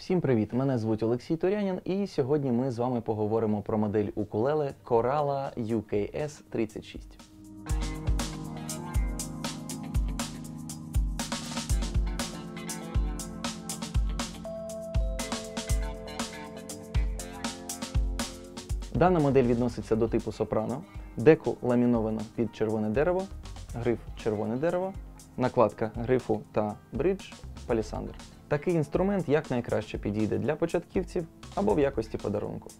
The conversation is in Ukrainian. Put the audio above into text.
Всім привіт! Мене звуть Олексій Турянін, і сьогодні ми з вами поговоримо про модель укулеле Corala UKS 36. Дана модель відноситься до типу сопрано. Деку ламіновано під червоне дерево, гриф червоне дерево, накладка грифу та бридж палісандр. Такий інструмент якнайкраще підійде для початківців або в якості подарунку.